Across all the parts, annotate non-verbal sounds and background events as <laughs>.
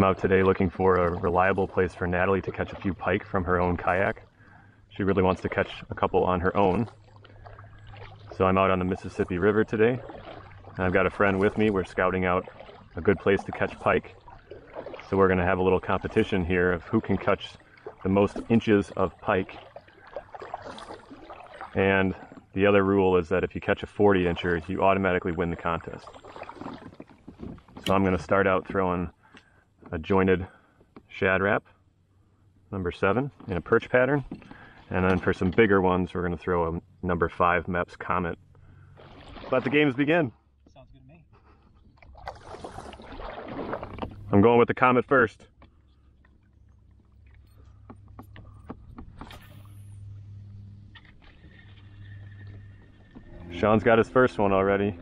I'm out today looking for a reliable place for Natalie to catch a few pike from her own kayak. She really wants to catch a couple on her own. So I'm out on the Mississippi River today. And I've got a friend with me. We're scouting out a good place to catch pike. So we're gonna have a little competition here of who can catch the most inches of pike. And the other rule is that if you catch a 40 incher, you automatically win the contest. So I'm gonna start out throwing a jointed Shad Rap, number seven, in a perch pattern. And then for some bigger ones, we're going to throw a number five Mepps Comet. Let the games begin. Sounds good to me. I'm going with the Comet first. Sean's got his first one already.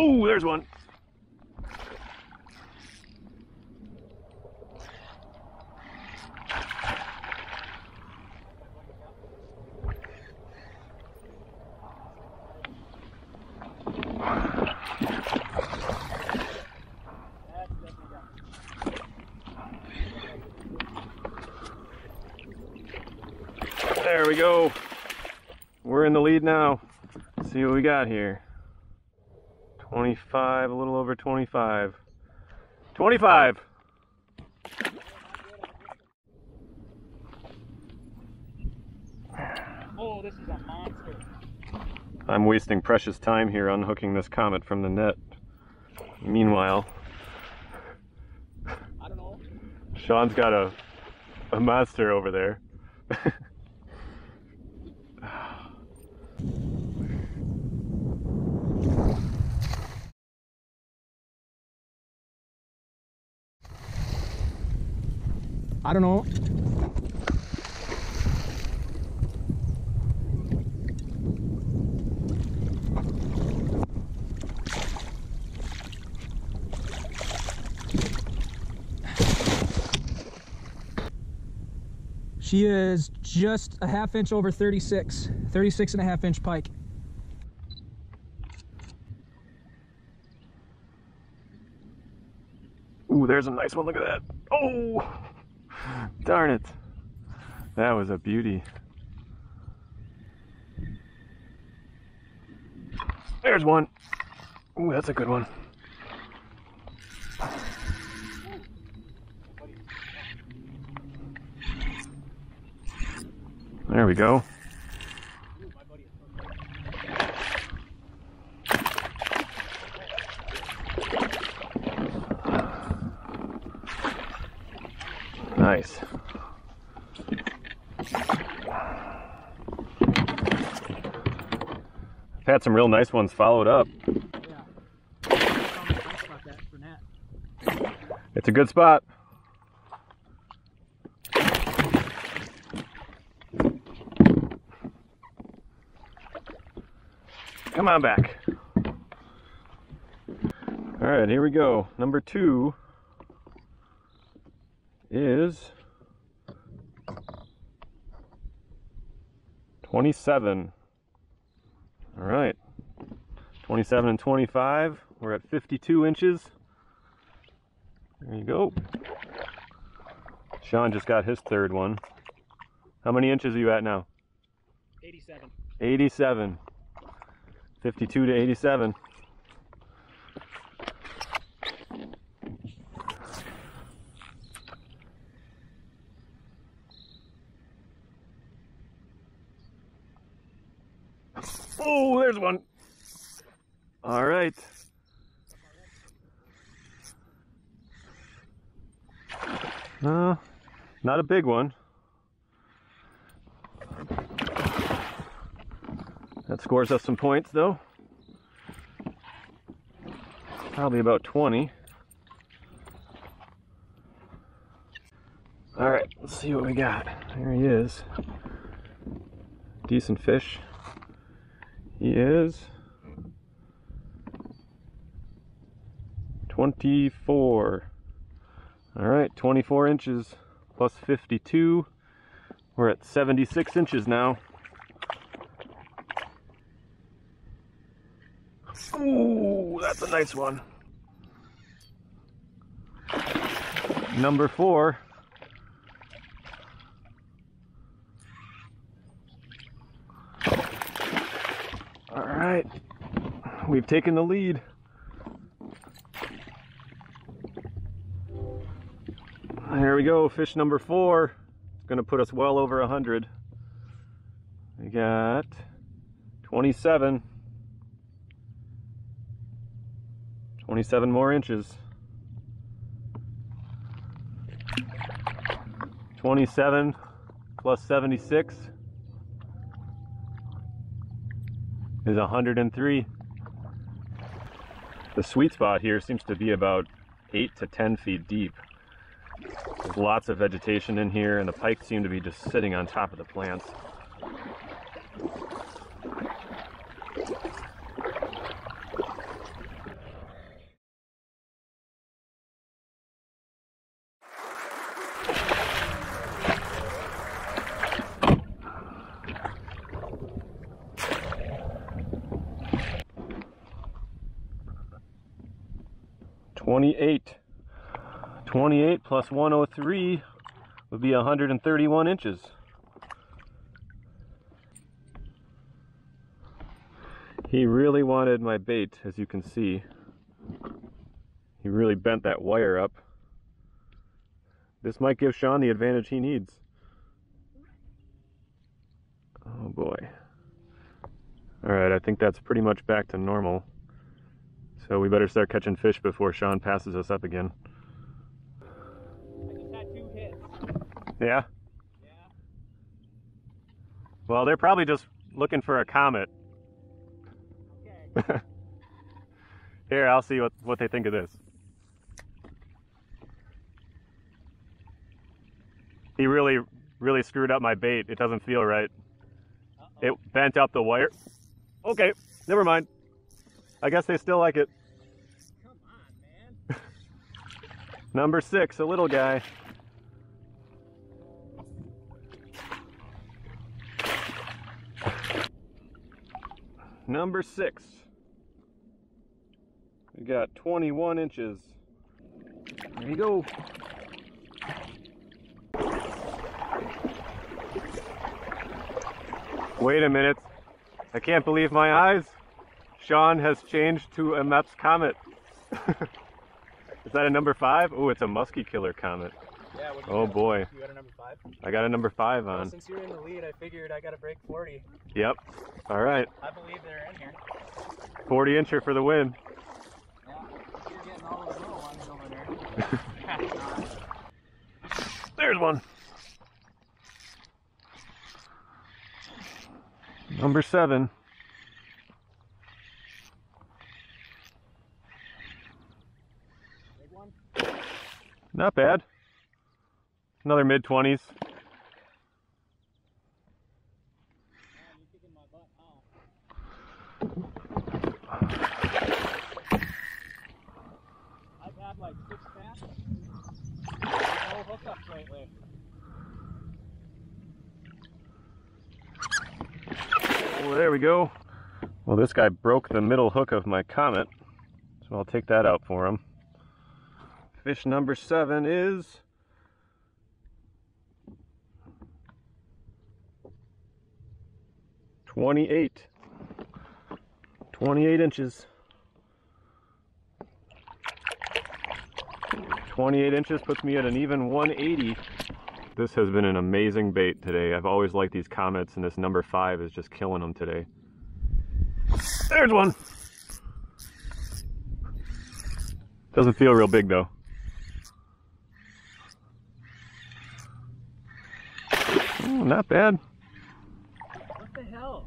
Oh, there's one. There we go. We're in the lead now. Let's see what we got here. 25, a little over 25. 25. Oh, this is a monster. I'm wasting precious time here unhooking this comet from the net. Meanwhile, I don't know. Sean's got a, a monster over there. <laughs> I don't know. She is just a half inch over 36, 36 and a half inch pike. Ooh, there's a nice one. Look at that. Oh, darn it. That was a beauty. There's one. Ooh, that's a good one. There we go. Nice. I've had some real nice ones followed up. It's a good spot. Come on back. All right, here we go. Number two is 27. All right. 27 and 25. We're at 52 inches. There you go. Sean just got his third one. How many inches are you at now? 87. 87. 52 to 87. Oh, there's one. All right. Uh, not a big one. That scores us some points though. Probably about 20. All right, let's see what we got. There he is. Decent fish. He is 24. All right, 24 inches plus 52. We're at 76 inches now. Ooh, that's a nice one. Number four. All right, we've taken the lead. There we go, fish number four. It's gonna put us well over 100. We got 27. 27 more inches. 27 plus 76 is 103. The sweet spot here seems to be about 8 to 10 feet deep. There's lots of vegetation in here and the pike seem to be just sitting on top of the plants. Twenty-eight. 28 plus 103 would be 131 inches. He really wanted my bait, as you can see. He really bent that wire up. This might give Sean the advantage he needs. Oh boy. Alright, I think that's pretty much back to normal. So we better start catching fish before Sean passes us up again. Yeah? Yeah. Well, they're probably just looking for a comet. Okay. <laughs> Here, I'll see what, what they think of this. He really, really screwed up my bait. It doesn't feel right. Uh-oh. It bent up the wire. Okay, never mind. I guess they still like it. Come on, man. <laughs> Number six, a little guy. Number six. We got 21 inches. There you go. Wait a minute. I can't believe my eyes. Sean has changed to a Mepps Comet. <laughs> Is that a number five? Oh, it's a musky killer comet. Yeah, Oh got? boy. You got a number five? I got a number five Well, on. since you're in the lead, I figured I got to break 40. Yep. All right. I believe they're in here. 40 incher for the win. Yeah. You're getting all those little ones over there. <laughs> <laughs> There's one. Number seven. Not bad. Another mid 20s. Man, you kicking my butt now. I've had like six casts. No hookups lately. Oh, there we go. Well, this guy broke the middle hook of my Comet, so I'll take that out for him. Fish number seven is. Twenty-eight. Twenty-eight inches. Twenty-eight inches puts me at an even 180. This has been an amazing bait today. I've always liked these comets, and this number five is just killing them today. There's one. Doesn't feel real big though. Oh, not bad. What the hell?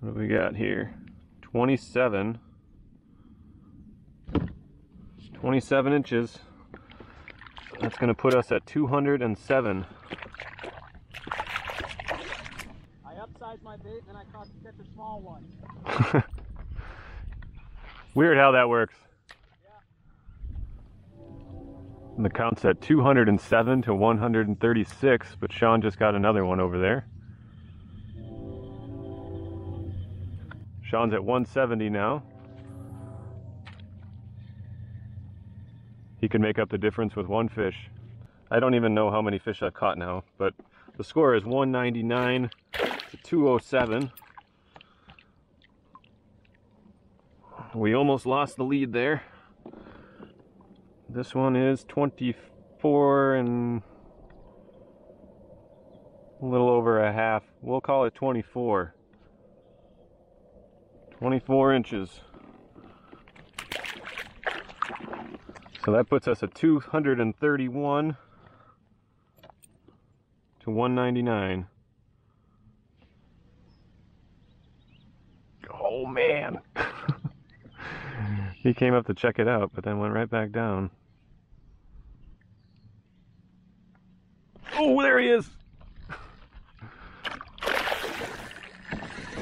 What do we got here? 27. 27 inches. That's going to put us at 207. I upsized my bait and I caught catch a small one. <laughs> Weird how that works. And the count's at 207 to 136, but Sean just got another one over there. Sean's at 170 now. He can make up the difference with one fish. I don't even know how many fish I've caught now, but the score is 199 to 207. We almost lost the lead there. This one is 24 and a little over a half. We'll call it 24. 24 inches. So that puts us at 231 to 199. Oh man. He came up to check it out, but then went right back down. Oh, there he is.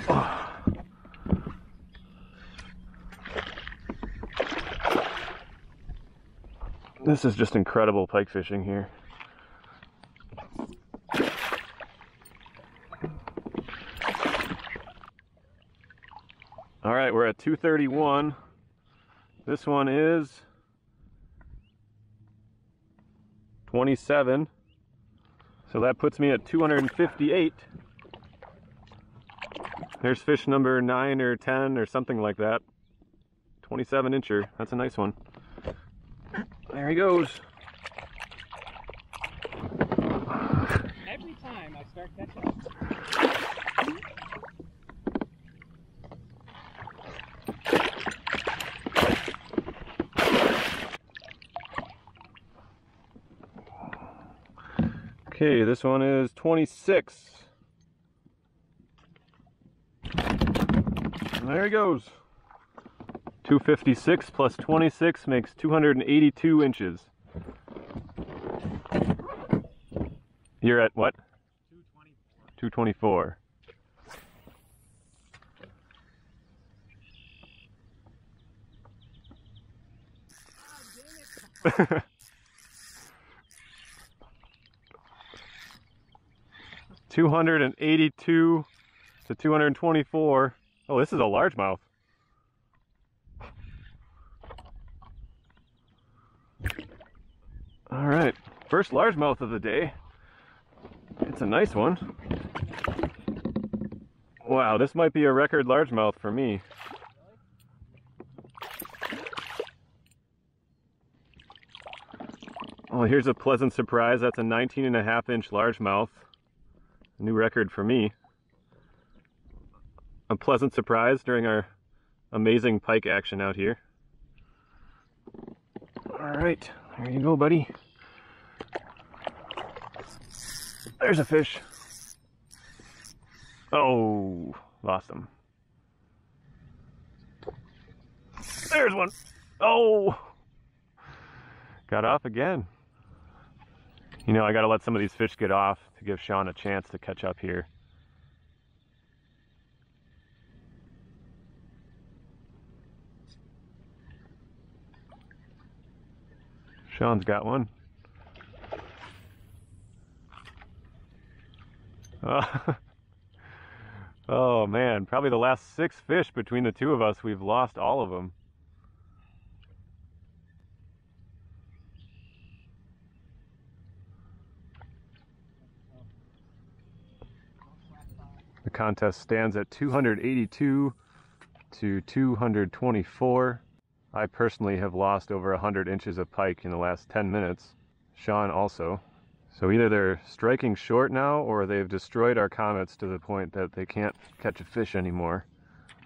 <sighs> This is just incredible pike fishing here. All right, we're at 231. This one is 27. So that puts me at 258. There's fish number 9 or 10 or something like that. 27 incher. That's a nice one. There he goes. Okay, this one is 26. There he goes. 256 plus 26 makes 282 inches. You're at what? 224. Two <laughs> hundred and eighty-two to two hundred and twenty-four. Oh, this is a largemouth. All right, first largemouth of the day. It's a nice one. Wow, this might be a record largemouth for me. Oh, here's a pleasant surprise. That's a 19 and a half inch largemouth. New record for me. A pleasant surprise during our amazing pike action out here. All right, there you go, buddy. There's a fish. Oh, lost him. There's one. Oh, got off again. You know, I gotta let some of these fish get off to give Sean a chance to catch up here. Sean's got one. Uh, <laughs> oh man, probably the last six fish between the two of us, we've lost all of them. Contest stands at 282 to 224. I personally have lost over 100 inches of pike in the last 10 minutes. Sean also. So either they're striking short now or they've destroyed our comets to the point that they can't catch a fish anymore.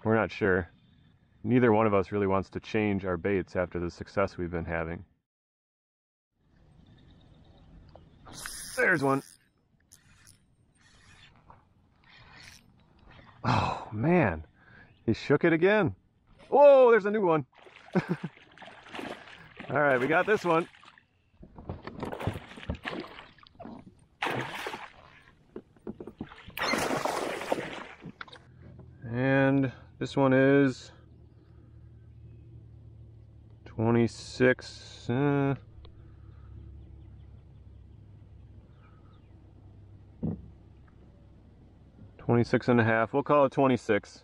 We're not sure. Neither one of us really wants to change our baits after the success we've been having. There's one. Oh man, He shook it again. Whoa, there's a new one. <laughs> All right, we got this one. And this one is 26. Uh, Twenty-six and a half. We'll call it twenty-six.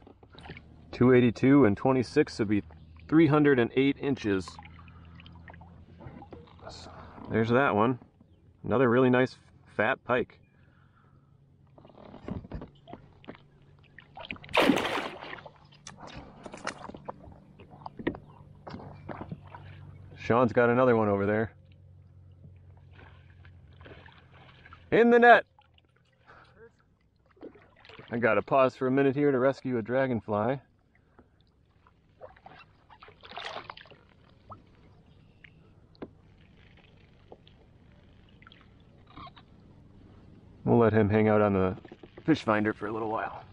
Two eighty-two and twenty-six would be three hundred and eight inches. So, there's that one. Another really nice fat pike. Sean's got another one over there. In the net. I gotta pause for a minute here to rescue a dragonfly. We'll let him hang out on the fish finder for a little while.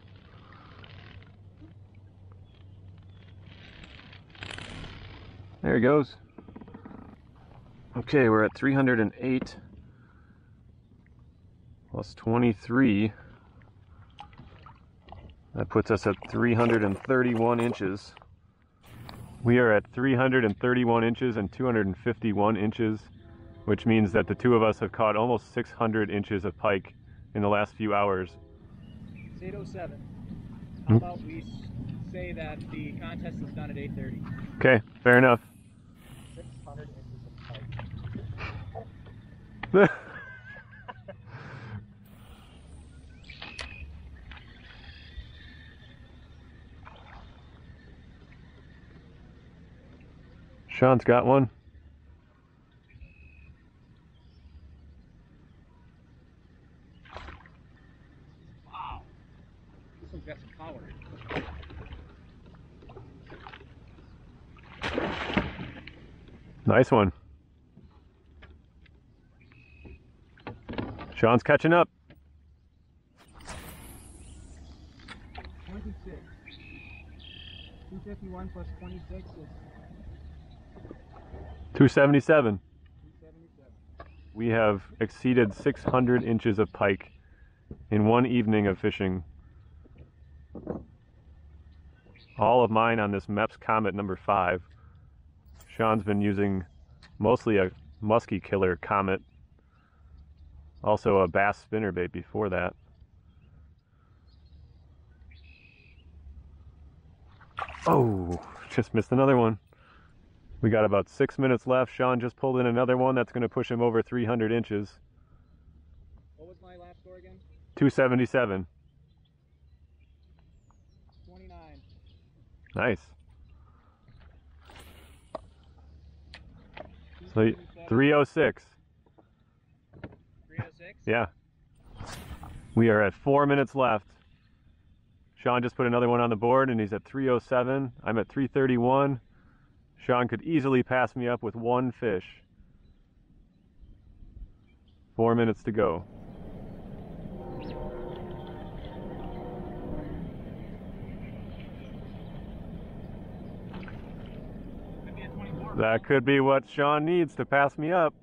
There he goes. Okay, we're at 308 plus 23. That puts us at 331 inches. We are at 331 inches and 251 inches, which means that the two of us have caught almost 600 inches of pike in the last few hours. It's 807. How hmm? about we say that the contest is done at 830? Okay, fair enough. 600 inches of pike. <laughs> Sean's got one. Nice one. Sean's catching up. 26. 251 plus 26 is 277. 277. We have exceeded 600 inches of pike in one evening of fishing. All of mine on this Mepps Comet number 5. Sean's been using mostly a musky killer Comet. Also a bass spinnerbait before that. Oh, just missed another one. We got about six minutes left. Sean just pulled in another one that's going to push him over 300 inches. What was my last score again? 277. 29. Nice. So 306. 306? Yeah. We are at four minutes left. Sean just put another one on the board and he's at 307. I'm at 331. Sean could easily pass me up with one fish. Four minutes to go. Could be a 24. That could be what Sean needs to pass me up.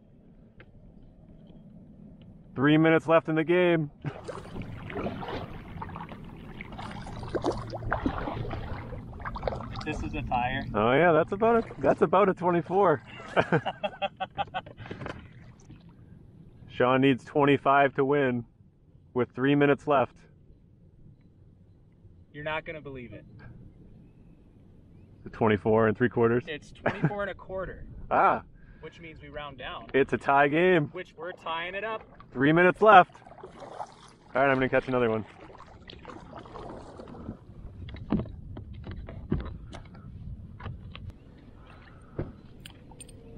Three minutes left in the game. <laughs> This is a tire. Oh yeah, that's about a that's about a 24. <laughs> Sean needs 25 to win with three minutes left. You're not going to believe it. 24 and three quarters. It's 24 and a quarter, <laughs> Ah, which means we round down, it's a tie game. which we're tying it up. Three minutes left. All right, I'm gonna catch another one.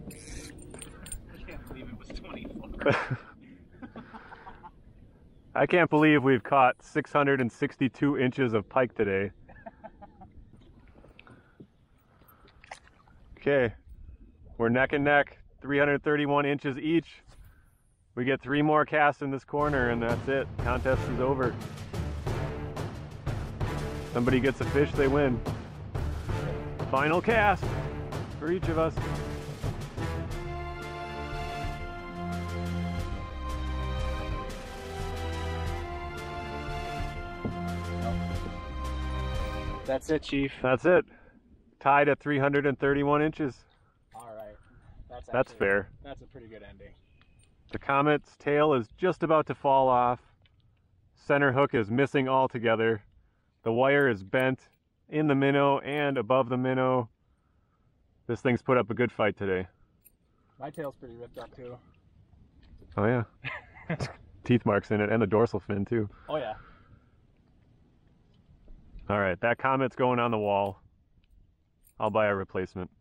I can't believe it was 24. <laughs> I can't believe we've caught 662 inches of pike today. Okay, we're neck and neck, 331 inches each. We get three more casts in this corner, and that's it. Contest is over. Somebody gets a fish, they win. Final cast for each of us. That's it, Chief. That's it. Tied at 331 inches. All right. That's That's fair. That's a pretty good ending. The comet's tail is just about to fall off. Center hook is missing altogether. The wire is bent in the minnow and above the minnow. This thing's put up a good fight today. My tail's pretty ripped up too. Oh yeah. <laughs> Teeth marks in it and the dorsal fin too. Oh yeah. All right, that comet's going on the wall. I'll buy a replacement.